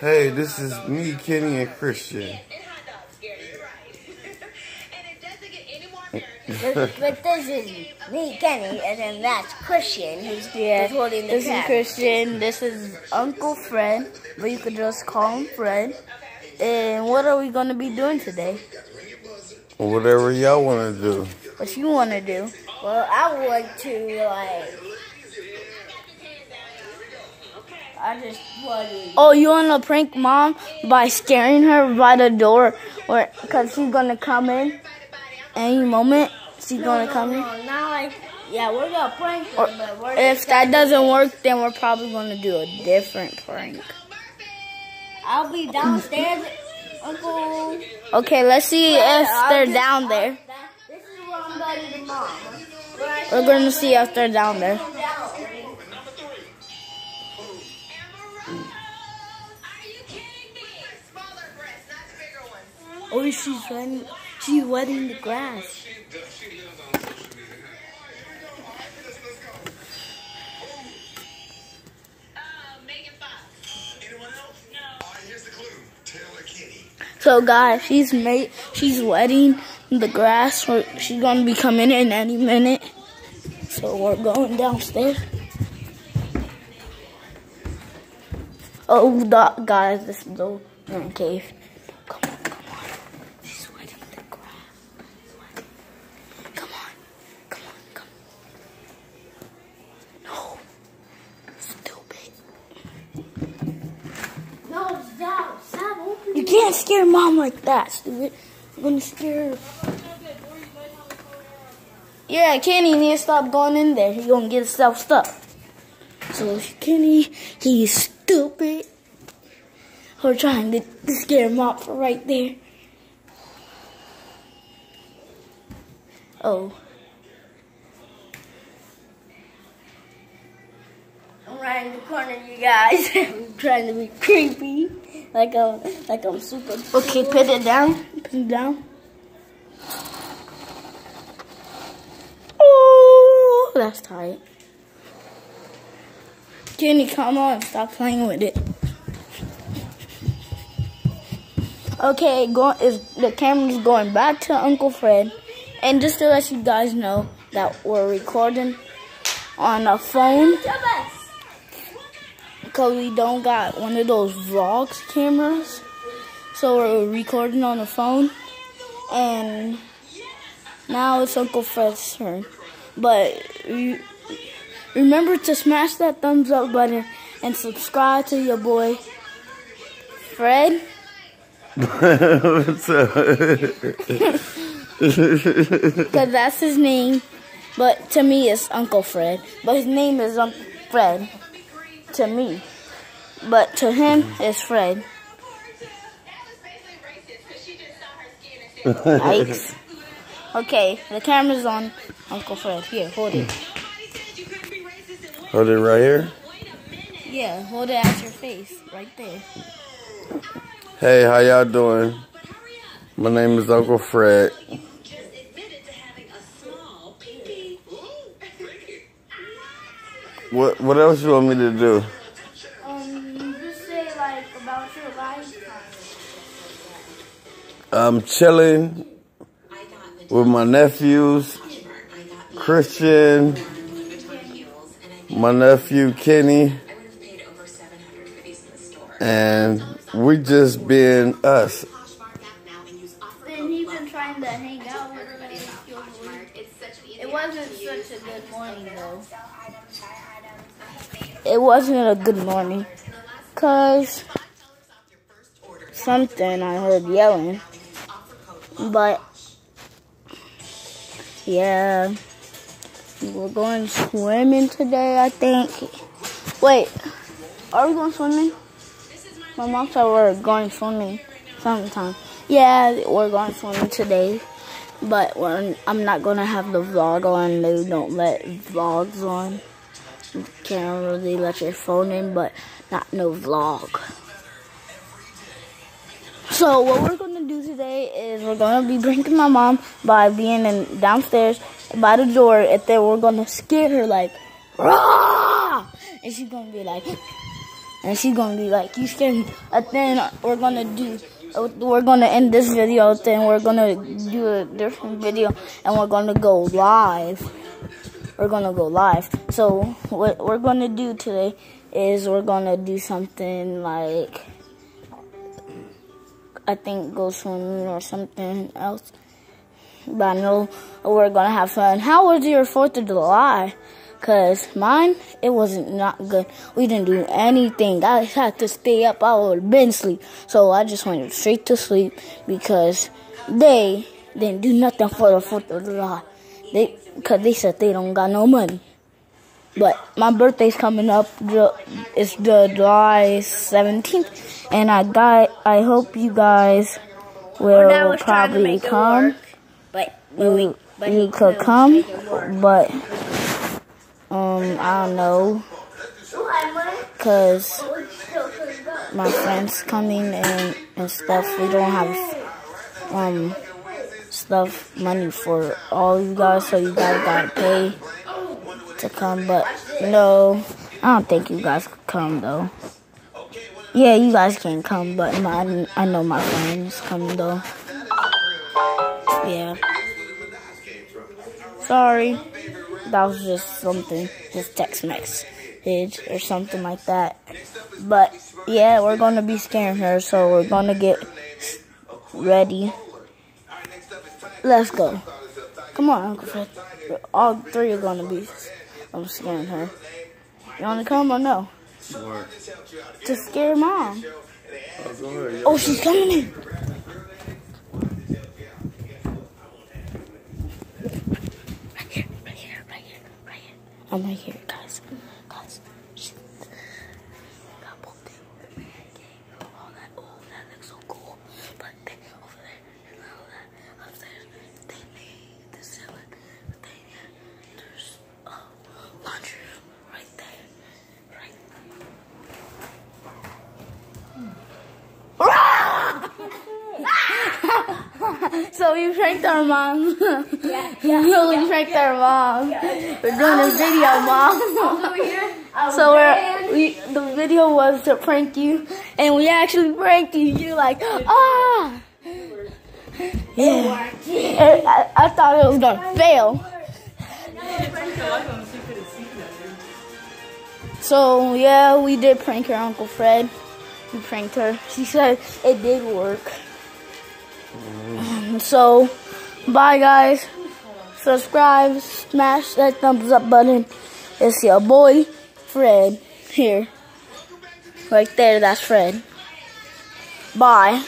Hey, this is me, Kenny, and Christian. but, but this is me, Kenny, and then that's Christian, who's Yeah, who's holding the this is. Christian. This is Uncle Fred, but you could just call him Fred. And what are we gonna be doing today? Whatever y'all want to do. What you wanna do? Well, I want to like. I just want to. Oh, you wanna prank mom by scaring her by the door, or cause she's gonna come in any moment. She's gonna come in. Not like. Yeah, we're gonna prank her, Or if that doesn't work, then we're probably gonna do a different prank. I'll be downstairs, Uncle. Okay, let's see if they're down there. This is where I'm going to mom. We're gonna see if they're down there. Oh, she's wetting, she's wetting the grass. So guys, she's made, she's wetting the grass. She's gonna be coming in any minute. So we're going downstairs. Oh, guys, this is the cave. Can't scare mom like that, stupid. I'm gonna scare her. Yeah, Kenny need to stop going in there. He's gonna get himself stuck. So Kenny, he's stupid. We're trying to scare him off right there. Oh. I'm right in the corner, you guys. I'm trying to be creepy, like I'm, like I'm super. Okay, put it down. Put it down. Oh, that's tight. Kenny, come on, stop playing with it. Okay, go, is the camera's going back to Uncle Fred, and just to let you guys know that we're recording on a phone because we don't got one of those vlogs cameras. So we're recording on the phone. And now it's Uncle Fred's turn. But remember to smash that thumbs up button and subscribe to your boy Fred. What's up? Because that's his name. But to me it's Uncle Fred. But his name is Uncle Fred. To me. But to him mm-hmm. it's Fred. Yikes. Okay, the camera's on Uncle Fred. Here, hold it. Hold it right here. Yeah, hold it at your face. Right there. Hey, how y'all doing? My name is Uncle Fred. What What else you want me to do? Um, just say like about your life. I'm chilling with my nephews, Christian, my nephew Kenny, and we just being us. Then he's been trying to hang out with me. It wasn't such a good morning though. It wasn't a good morning. Cause something I heard yelling. But yeah. We're going swimming today, I think. Wait, are we going swimming? My mom said we're going swimming sometime. Yeah, we're going swimming today. But I'm not to have the vlog on. They don't let vlogs on. Can't really let your phone in, but not no vlog. So what we're gonna do today is we're gonna be pranking my mom by being in downstairs by the door, and then we're gonna scare her like, Rah! and she's gonna be like, and she's gonna be like, "You scared me." And then we're gonna do. We're gonna end this video. Then we're gonna do a different video, and we're gonna go live. We're gonna go live. So what we're gonna do today is we're gonna do something like I think go swimming or something else. But I know we're gonna have fun. How was your Fourth of July? Cause mine, it wasn't not good. We didn't do anything. I had to stay up. I would been asleep. So I just went straight to sleep because they didn't do nothing for the 4th of July. They, cause they said they don't got no money. But my birthday's coming up. It's the July 17th. And I got, I hope you guys will probably come. Work, but, You, but you could come, but um, I don't know, cause my friends coming and and stuff. We don't have um stuff money for all you guys, so you guys gotta pay to come. But no, I don't think you guys could come though. Yeah, you guys can come, but my I know my friends come though. Yeah. Sorry. That was just something, just text message or something like that. But yeah, we're gonna be scaring her, so we're gonna get ready. Let's go. Come on, Uncle Fred. All three are gonna be. I'm scaring her. You wanna come or no? What? To scare mom. Oh. Oh, she's coming in. Right here, right here, right here, right here. I'm right here, guys. Guys, shh. Got both them. Oh, that, oh, that looks so cool. But they, over there, and all that upstairs, they made the ceiling. They, there's a laundry room right there, right So we pranked our mom. Yeah, no, we pranked our mom. We're doing a video, mom. so we're we the video was to prank you, and we actually pranked you. You're like, ah. Yeah. I, I thought it was gonna fail. So yeah, we did prank her Uncle Fred. We pranked her. She said it did work. So, bye guys. Subscribe, smash that thumbs up button. It's your boy, Fred, here. Right there, that's Fred. Bye.